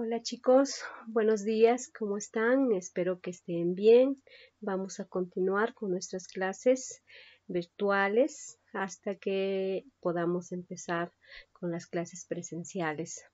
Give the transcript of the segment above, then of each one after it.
Hola chicos, buenos días, ¿cómo están? Espero que estén bien. Vamos a continuar con nuestras clases virtuales hasta que podamos empezar con las clases presenciales.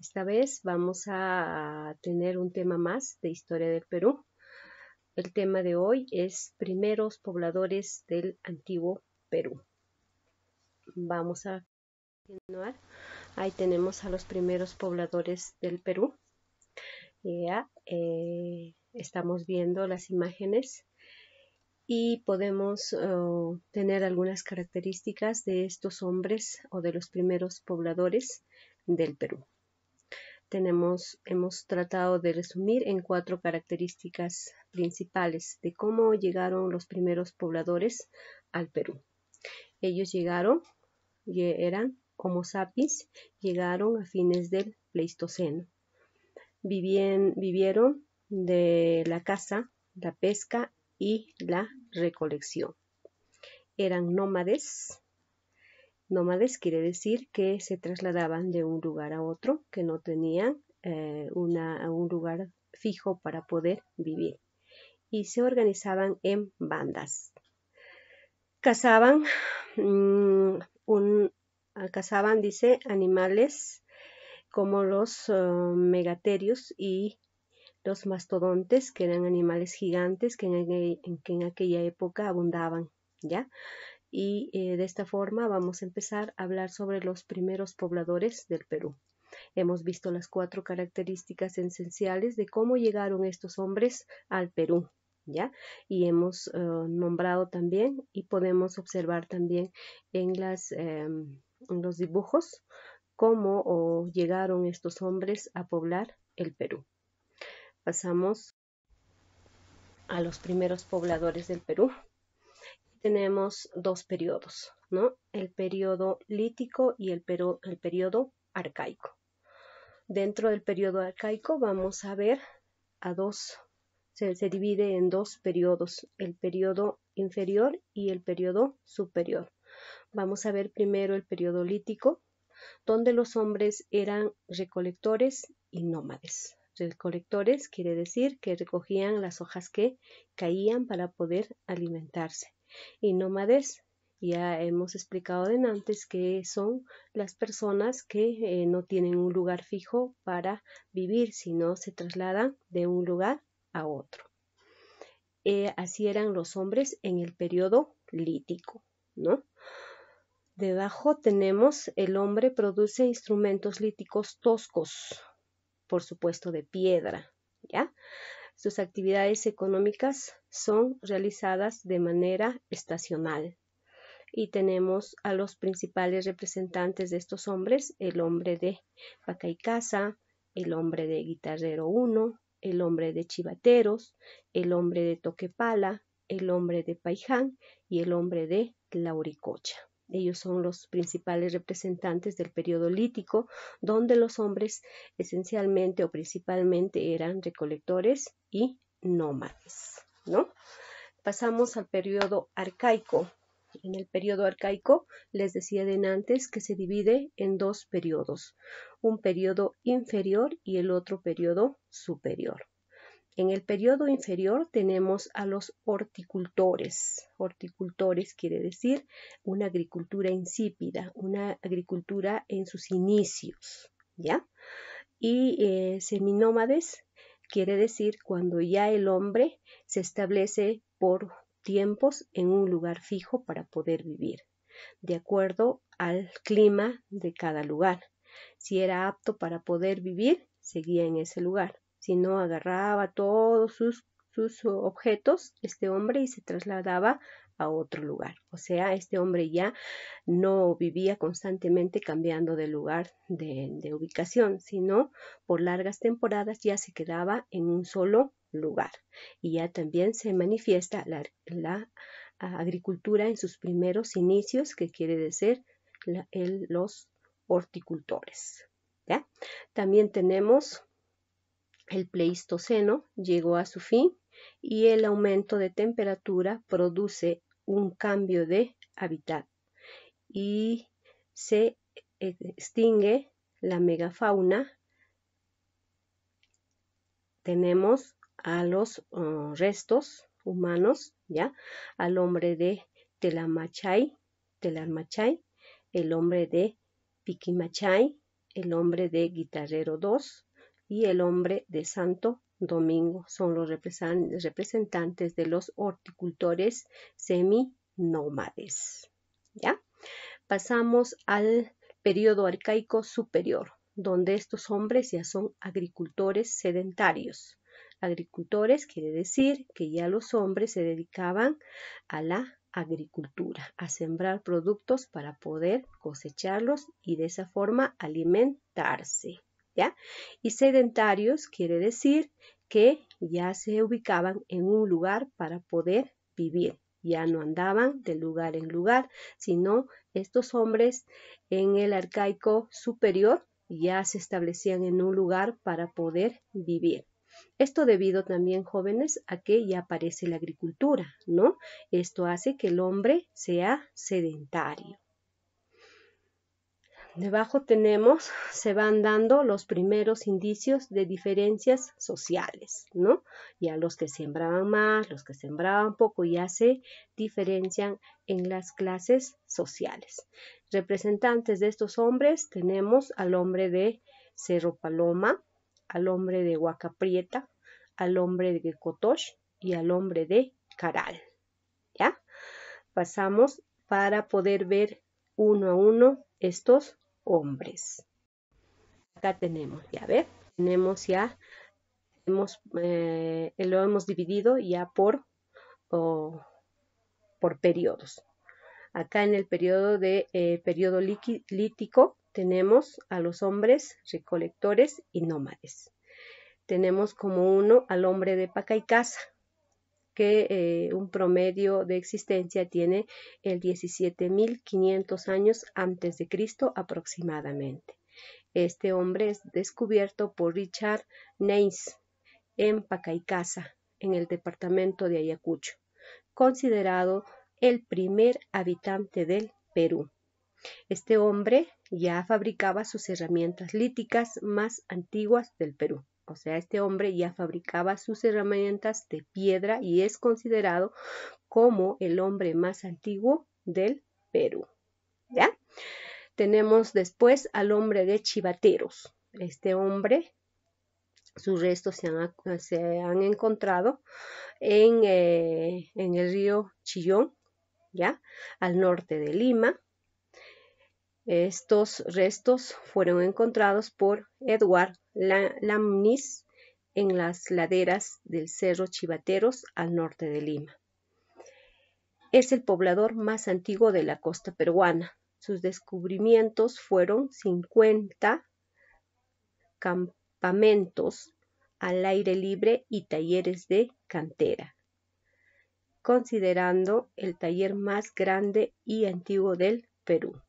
Esta vez vamos a tener un tema más de historia del Perú. El tema de hoy es primeros pobladores del antiguo Perú. Vamos a continuar Ahí tenemos a los primeros pobladores del Perú. Ya eh, estamos viendo las imágenes y podemos oh, tener algunas características de estos hombres o de los primeros pobladores del Perú. Tenemos, hemos tratado de resumir en cuatro características principales de cómo llegaron los primeros pobladores al Perú. Ellos llegaron, y eran Homo sapiens llegaron a fines del Pleistoceno. vivieron de la caza, la pesca y la recolección. Eran nómades. Nómades quiere decir que se trasladaban de un lugar a otro, que no tenían eh, un lugar fijo para poder vivir. Y se organizaban en bandas. Cazaban mm, un, cazaban, dice, animales como los uh, megaterios y los mastodontes, que eran animales gigantes que en, aquella época abundaban, ¿ya? Y eh, de esta forma vamos a empezar a hablar sobre los primeros pobladores del Perú. Hemos visto las cuatro características esenciales de cómo llegaron estos hombres al Perú, ¿ya? Y hemos uh, nombrado también y podemos observar también en las los dibujos cómo llegaron estos hombres a poblar el Perú. Pasamos a los primeros pobladores del Perú. Tenemos dos periodos, ¿no? El periodo lítico y el, el periodo arcaico. Dentro del periodo arcaico vamos a ver a dos, se, se divide en dos periodos, el periodo inferior y el periodo superior. Vamos a ver primero el periodo lítico, donde los hombres eran recolectores y nómades. Recolectores quiere decir que recogían las hojas que caían para poder alimentarse. Y nómades, ya hemos explicado antes que son las personas que eh, no tienen un lugar fijo para vivir, sino se trasladan de un lugar a otro. Eh, así eran los hombres en el periodo lítico, ¿no? Debajo tenemos el hombre produce instrumentos líticos toscos, por supuesto de piedra, ¿ya? Sus actividades económicas son realizadas de manera estacional. Y tenemos a los principales representantes de estos hombres, el hombre de vaca y casa, el hombre de guitarrero 1, el hombre de chivateros, el hombre de toquepala, el hombre de paiján y el hombre de lauricocha. Ellos son los principales representantes del periodo lítico, donde los hombres esencialmente o principalmente eran recolectores y nómades. ¿no? Pasamos al periodo arcaico. En el periodo arcaico les decía de antes que se divide en dos periodos, un periodo inferior y el otro periodo superior. En el periodo inferior tenemos a los horticultores. Horticultores quiere decir una agricultura insípida, una agricultura en sus inicios, ¿ya? Y eh, seminómades quiere decir cuando ya el hombre se establece por tiempos en un lugar fijo para poder vivir, de acuerdo al clima de cada lugar. Si era apto para poder vivir, seguía en ese lugar sino agarraba todos sus, sus objetos, este hombre, y se trasladaba a otro lugar. O sea, este hombre ya no vivía constantemente cambiando de lugar de, ubicación, sino por largas temporadas ya se quedaba en un solo lugar. Y ya también se manifiesta la, agricultura en sus primeros inicios, que quiere decir los horticultores. ¿ya? También tenemos el Pleistoceno llegó a su fin y el aumento de temperatura produce un cambio de hábitat y se extingue la megafauna tenemos a los uh, restos humanos, ¿ya? Al hombre de Telamachay, Telamachay, el hombre de Piquimachay, el hombre de Guitarrero 2 y el hombre de Santo Domingo. Son los representantes de los horticultores seminómades. ¿Ya? Pasamos al periodo arcaico superior, donde estos hombres ya son agricultores sedentarios. Agricultores quiere decir que ya los hombres se dedicaban a la agricultura, a sembrar productos para poder cosecharlos y de esa forma alimentarse. Y sedentarios quiere decir que ya se ubicaban en un lugar para poder vivir. Ya no andaban de lugar en lugar, sino estos hombres en el arcaico superior ya se establecían en un lugar para poder vivir. Esto debido también, jóvenes, a que ya aparece la agricultura, ¿no? Esto hace que el hombre sea sedentario. Debajo tenemos, se van dando los primeros indicios de diferencias sociales, ¿no? Ya los que sembraban más, los que sembraban poco, ya se diferencian en las clases sociales. Representantes de estos hombres tenemos al hombre de Cerro Paloma, al hombre de Huacaprieta, al hombre de Cotosh y al hombre de Caral. ¿Ya? Pasamos para poder ver uno a uno estos hombres. Acá tenemos, ya ver, tenemos ya, hemos, eh, lo hemos dividido ya por, por periodos. Acá en el periodo de eh, periodo lítico tenemos a los hombres recolectores y nómades. Tenemos como uno al hombre de paca y casa, que eh, un promedio de existencia tiene el 17.500 años antes de Cristo aproximadamente. Este hombre es descubierto por Richard Neins en Pacaicasa, en el departamento de Ayacucho, considerado el primer habitante del Perú. Este hombre ya fabricaba sus herramientas líticas más antiguas del Perú. O sea, este hombre ya fabricaba sus herramientas de piedra y es considerado como el hombre más antiguo del Perú. ¿Ya? Tenemos después al hombre de Chivateros. Este hombre, sus restos se han, encontrado en, eh, en el río Chillón, ¿ya? Al norte de Lima. Estos restos fueron encontrados por Edward Lamnis en las laderas del Cerro Chivateros al norte de Lima. Es el poblador más antiguo de la costa peruana. Sus descubrimientos fueron 50 campamentos al aire libre y talleres de cantera, considerando el taller más grande y antiguo del Perú.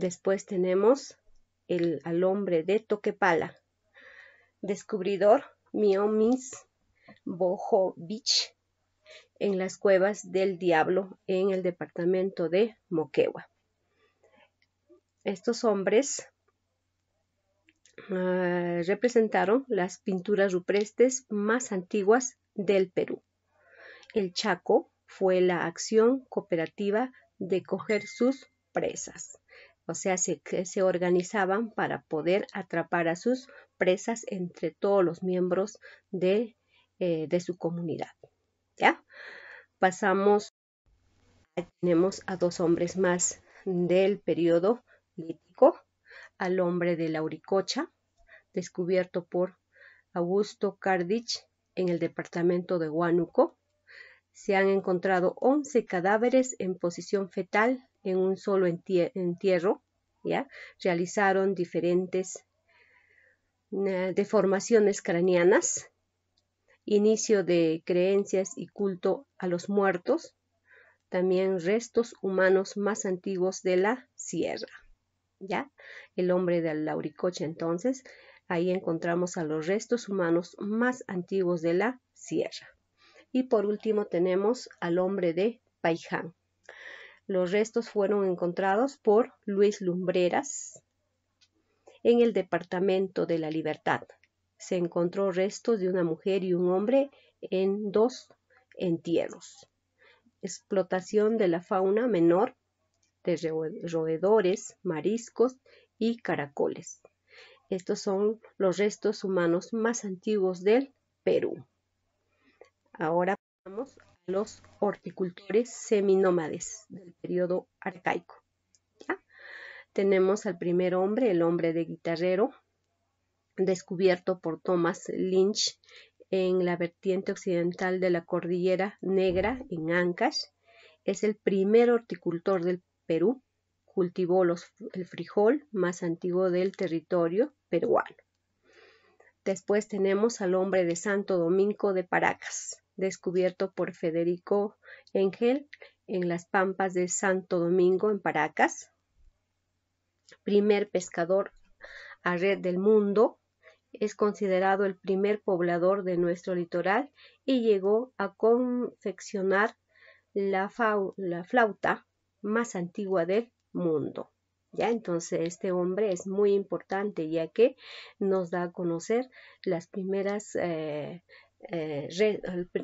Después tenemos el, al hombre de Toquepala, descubridor Miomis Bojovich en las cuevas del diablo en el departamento de Moquegua. Estos hombres ah, representaron las pinturas rupestres más antiguas del Perú. El Chaco fue la acción cooperativa de coger sus presas o sea, se, se organizaban para poder atrapar a sus presas entre todos los miembros de, eh, su comunidad. ¿Ya? Pasamos, tenemos a dos hombres más del periodo lítico, al hombre de la Uricocha, descubierto por Augusto Cardich en el departamento de Huánuco. Se han encontrado 11 cadáveres en posición fetal en un solo entierro, ¿ya? realizaron diferentes eh, deformaciones craneanas, inicio de creencias y culto a los muertos, también restos humanos más antiguos de la sierra. ¿ya? El hombre de Lauricocha entonces, ahí encontramos a los restos humanos más antiguos de la sierra. Y por último tenemos al hombre de Paiján. Los restos fueron encontrados por Luis Lumbreras en el Departamento de la Libertad. se encontró restos de una mujer y un hombre en dos entierros. Explotación de la fauna menor de roedores, mariscos y caracoles. Estos son los restos humanos más antiguos del Perú. Ahora pasamos a los horticultores seminómades del periodo arcaico. Tenemos al primer hombre, el hombre de guitarrero, descubierto por Thomas Lynch en la vertiente occidental de la Cordillera Negra, en Ancash. Es el primer horticultor del Perú. Cultivó el frijol más antiguo del territorio peruano. Después tenemos al hombre de Santo Domingo de Paracas, descubierto por Federico Engel en las pampas de Santo Domingo en Paracas. Primer pescador a red del mundo, es considerado el primer poblador de nuestro litoral y llegó a confeccionar la, la flauta más antigua del mundo. ¿Ya? Entonces este hombre es muy importante ya que nos da a conocer las primeras, eh, eh,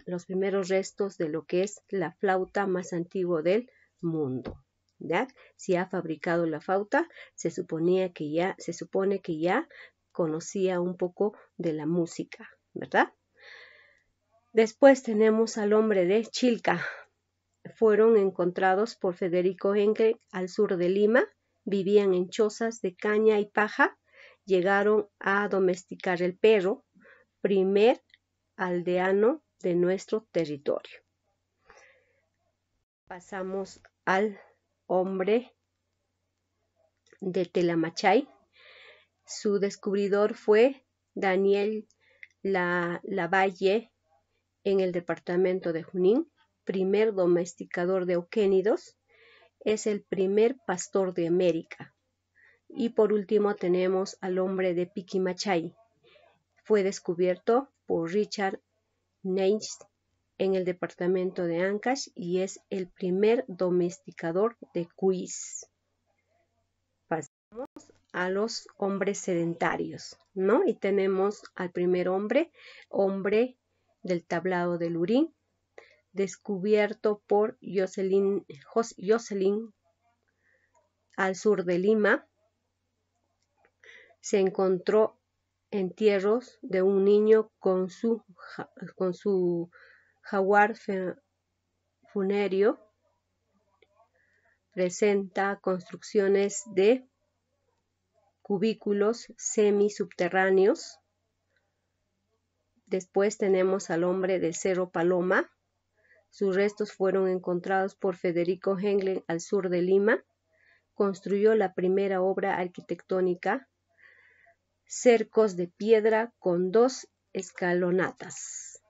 los primeros restos de lo que es la flauta más antigua del mundo. ¿Ya? Si ha fabricado la flauta, se suponía que ya, se supone que ya conocía un poco de la música, ¿verdad? Después tenemos al hombre de Chilca. Fueron encontrados por Federico Henke al sur de Lima. Vivían en chozas de caña y paja. Llegaron a domesticar el perro, primer aldeano de nuestro territorio. Pasamos al hombre de Telamachay, su descubridor fue Daniel Lavalle en el departamento de Junín, primer domesticador de auquénidos, es el primer pastor de América. Y por último tenemos al hombre de Piquimachay. Fue descubierto por Richard Neins en el departamento de Ancash y es el primer domesticador de cuis a los hombres sedentarios, ¿no? Y tenemos al primer hombre, hombre del tablado de Lurín, descubierto por Jocelyn, Jocelyn al sur de Lima. Se encontró entierros de un niño con su, jaguar funerio. Presenta construcciones de cubículos semisubterráneos. Después tenemos al hombre del Cerro Paloma. Sus restos fueron encontrados por Federico Henglen al sur de Lima. Construyó la primera obra arquitectónica, cercos de piedra con dos escalonatas.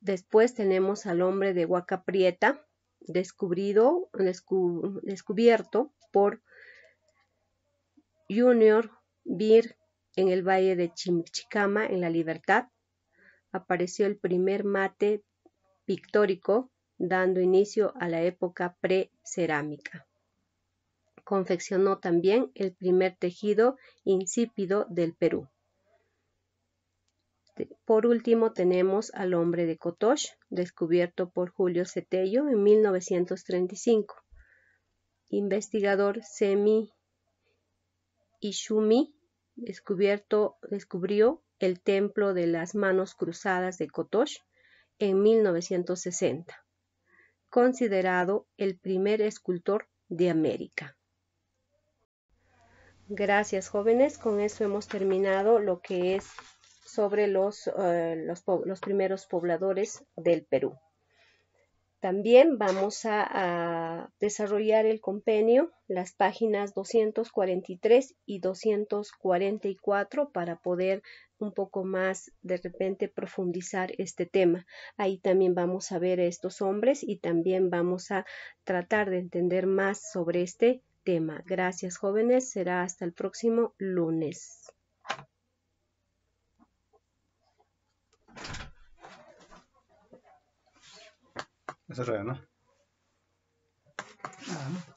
Después tenemos al hombre de Huaca Prieta, descubierto por Junior Beer en el valle de Chimichicama, en La Libertad, apareció el primer mate pictórico, dando inicio a la época pre-cerámica. Confeccionó también el primer tejido insípido del Perú. Por último tenemos al hombre de Kotosh, descubierto por Julio Cetello en 1935. Investigador semi Ishumi descubrió el Templo de las Manos Cruzadas de Kotosh en 1960, considerado el primer escultor de América. Gracias jóvenes, con eso hemos terminado lo que es sobre los, eh, los primeros pobladores del Perú. También vamos a, desarrollar el compendio, las páginas 243 y 244 para poder un poco más de repente profundizar este tema. Ahí también vamos a ver a estos hombres y también vamos a tratar de entender más sobre este tema. Gracias jóvenes, será hasta el próximo lunes. Eso es real, ¿no? Nada, ¿no?